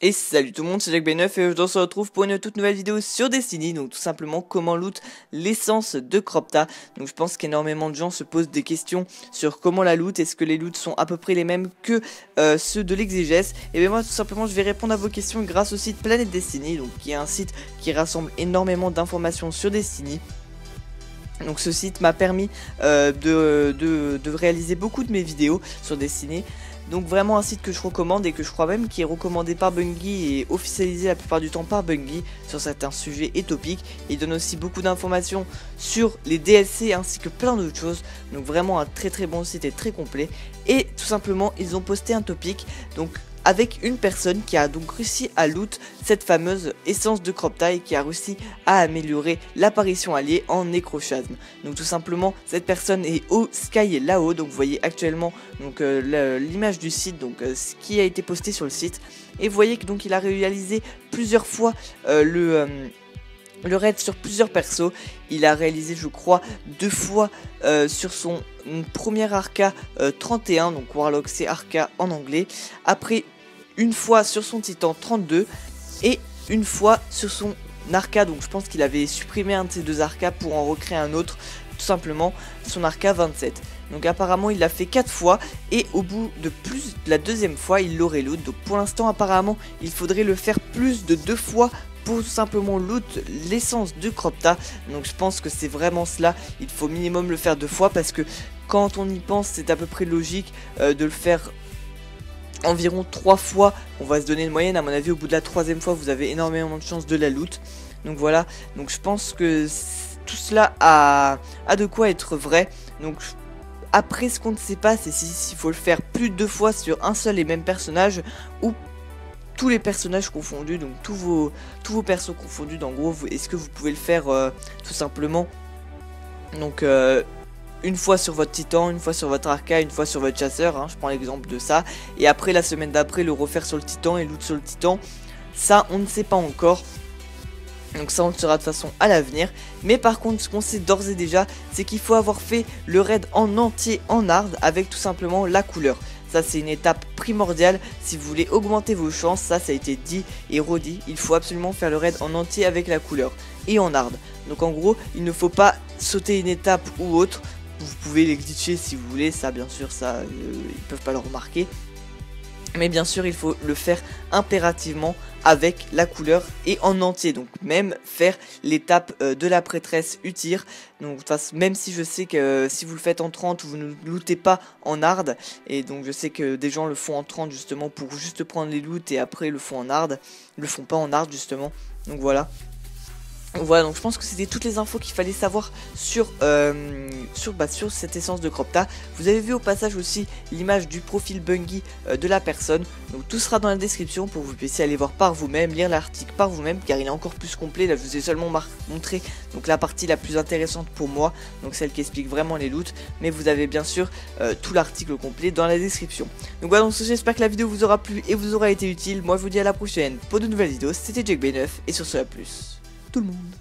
Et salut tout le monde, c'est Jack 9 et aujourd'hui on se retrouve pour une toute nouvelle vidéo sur Destiny, donc tout simplement comment loot l'essence de Cropta. Donc je pense qu'énormément de gens se posent des questions sur comment la loot, est-ce que les loots sont à peu près les mêmes que euh, ceux de l'exégèse? Et bien moi tout simplement je vais répondre à vos questions grâce au site Planet Destiny, donc qui est un site qui rassemble énormément d'informations sur Destiny. Donc ce site m'a permis euh, de, réaliser beaucoup de mes vidéos sur Destiny. Donc vraiment un site que je recommande et que je crois même qui est recommandé par Bungie et officialisé la plupart du temps par Bungie sur certains sujets et topics. Il donne aussi beaucoup d'informations sur les DLC ainsi que plein d'autres choses. Donc vraiment un très très bon site et très complet. Et tout simplement ils ont posté un topic. Donc avec une personne qui a donc réussi à loot cette fameuse essence de crop tie qui a réussi à améliorer l'apparition alliée en nécrochasme. Donc tout simplement cette personne est au sky là-haut donc vous voyez actuellement euh, l'image du site donc euh, ce qui a été posté sur le site et vous voyez que donc il a réalisé plusieurs fois euh, le le raid sur plusieurs persos, il a réalisé je crois deux fois sur son premier Arca 31, donc Warlock c'est Arca en anglais. Après une fois sur son Titan 32 et une fois sur son Arca. Donc je pense qu'il avait supprimé un de ces deux Arcas pour en recréer un autre, tout simplement son Arca 27. Donc apparemment il l'a fait 4 fois et au bout de plus de la deuxième fois il l'aurait loot. Donc pour l'instant apparemment il faudrait le faire plus de deux fois pour tout simplement loot l'essence de Cropta. Donc je pense que c'est vraiment cela. Il faut minimum le faire deux fois parce que quand on y pense c'est à peu près logique euh, de le faire environ 3 fois. On va se donner une moyenne. À mon avis, au bout de la troisième fois, vous avez énormément de chances de la loot. Donc voilà. Donc je pense que tout cela a, de quoi être vrai. Donc après, ce qu'on ne sait pas, c'est s'il faut le faire plus de deux fois sur un seul et même personnage ou tous les personnages confondus, donc tous vos, tous vos persos confondus, en gros, est-ce que vous pouvez le faire euh, tout simplement? Donc euh, une fois sur votre titan, une fois sur votre arca, une fois sur votre chasseur, hein, je prends l'exemple de ça, et après la semaine d'après le refaire sur le titan et loot sur le titan, ça on ne sait pas encore, donc ça on le saura de façon à l'avenir, mais par contre ce qu'on sait d'ores et déjà, c'est qu'il faut avoir fait le raid en entier en hard avec tout simplement la couleur. Ça c'est une étape primordiale. Si vous voulez augmenter vos chances, ça ça a été dit et redit, il faut absolument faire le raid en entier avec la couleur et en hard. Donc en gros, il ne faut pas sauter une étape ou autre, vous pouvez les glitcher si vous voulez, ça bien sûr, ça euh, ils peuvent pas le remarquer. Mais bien sûr, il faut le faire impérativement avec la couleur et en entier. Donc même faire l'étape euh, de la prêtresse Utir. Donc même si je sais que euh, si vous le faites en 30, vous ne lootez pas en hard. Et donc je sais que des gens le font en 30 justement pour juste prendre les loots et après le font en hard. le font pas en hard justement. Donc voilà. Voilà, donc je pense que c'était toutes les infos qu'il fallait savoir sur, euh, bah, sur cette essence de Cropta. Vous avez vu au passage aussi l'image du profil Bungie euh, de la personne. Donc tout sera dans la description pour que vous puissiez aller voir par vous-même, lire l'article par vous-même, car il est encore plus complet. Là, je vous ai seulement montré donc, la partie la plus intéressante pour moi, donc celle qui explique vraiment les loots. Mais vous avez bien sûr euh, tout l'article complet dans la description. Donc voilà, donc j'espère que la vidéo vous aura plu et vous aura été utile. Moi, je vous dis à la prochaine pour de nouvelles vidéos. C'était Jack 9 et sur ce, à plus tout le monde.